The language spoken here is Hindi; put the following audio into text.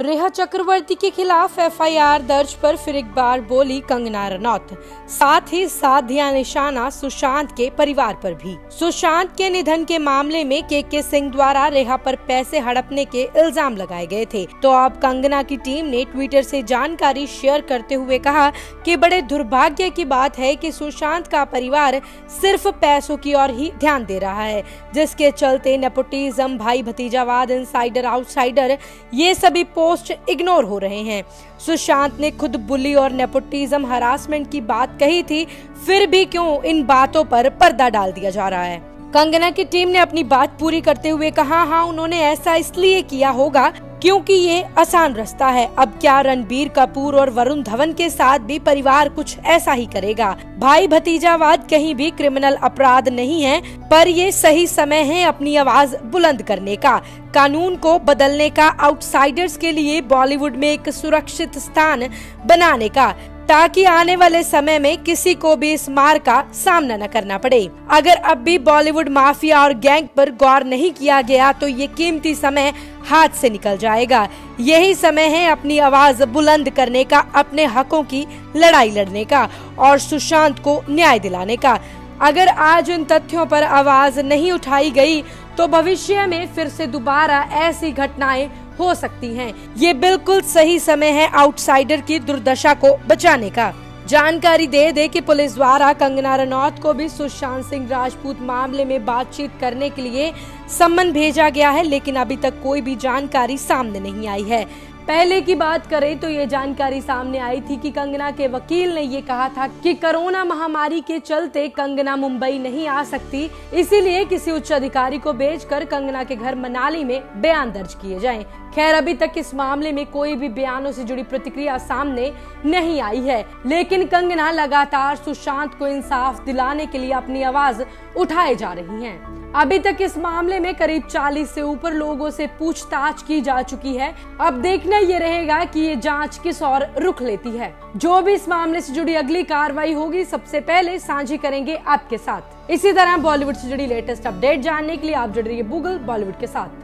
रेहा चक्रवर्ती के खिलाफ एफआईआर दर्ज पर फिर एक बार बोली कंगना रनौत। साथ ही साथ दिया निशाना सुशांत के परिवार पर भी। सुशांत के निधन के मामले में के के सिंह द्वारा रेहा पर पैसे हड़पने के इल्ज़ाम लगाए गए थे। तो अब कंगना की टीम ने ट्विटर से जानकारी शेयर करते हुए कहा कि बड़े दुर्भाग्य की बात है कि सुशांत का परिवार सिर्फ़ पैसों की ओर ही ध्यान दे रहा है, जिसके चलते नेपोटिज्म भाई भतीजावाद इनसाइडर, आउटसाइडर, ये सभी पोस्ट इग्नोर हो रहे हैं। सुशांत ने खुद बुली और नेपोटिज्म हरासमेंट की बात कही थी, फिर भी क्यों इन बातों पर पर्दा डाल दिया जा रहा है? कंगना की टीम ने अपनी बात पूरी करते हुए कहा हाँ उन्होंने ऐसा इसलिए किया होगा क्योंकि ये आसान रास्ता है। अब क्या रणबीर कपूर और वरुण धवन के साथ भी परिवार कुछ ऐसा ही करेगा? भाई भतीजावाद कहीं भी क्रिमिनल अपराध नहीं है, पर ये सही समय है अपनी आवाज़ बुलंद करने का। कानून को बदलने का आउटसाइडर्स के लिए बॉलीवुड में एक सुरक्षित स्थान बनाने का। ताकि आने वाले समय में किसी को भी इस मार का सामना न करना पड़े। अगर अब भी बॉलीवुड माफिया और गैंग पर गौर नहीं किया गया तो ये कीमती समय हाथ से निकल जाएगा। यही समय है अपनी आवाज़ बुलंद करने का, अपने हकों की लड़ाई लड़ने का और सुशांत को न्याय दिलाने का। अगर आज इन तथ्यों पर आवाज़ नहीं उठाई गई तो भविष्य में फिर से दोबारा ऐसी घटनाएँ हो सकती हैं। ये बिल्कुल सही समय है आउटसाइडर की दुर्दशा को बचाने का जानकारी दे दे कि पुलिस द्वारा कंगना रनौत को भी सुशांत सिंह राजपूत मामले में बातचीत करने के लिए सम्मन भेजा गया है, लेकिन अभी तक कोई भी जानकारी सामने नहीं आई है पहले की बात करें तो ये जानकारी सामने आई थी कि कंगना के वकील ने ये कहा था कि कोरोना महामारी के चलते कंगना मुंबई नहीं आ सकती, इसीलिए किसी उच्च अधिकारी को भेजकर कंगना के घर मनाली में बयान दर्ज किए जाएँ। खैर, अभी तक इस मामले में कोई भी बयानों से जुड़ी प्रतिक्रिया सामने नहीं आई है, लेकिन कंगना लगातार सुशांत को इंसाफ दिलाने के लिए अपनी आवाज़ उठाए जा रही है अभी तक इस मामले में करीब 40 से ऊपर लोगों से पूछताछ की जा चुकी है अब देखना ये रहेगा कि ये जाँच किस और रुख लेती है। जो भी इस मामले से जुड़ी अगली कार्रवाई होगी, सबसे पहले साझी करेंगे आपके साथ। इसी तरह बॉलीवुड से जुड़ी लेटेस्ट अपडेट जानने के लिए आप जुड़ रही है गूगल बॉलीवुड के साथ।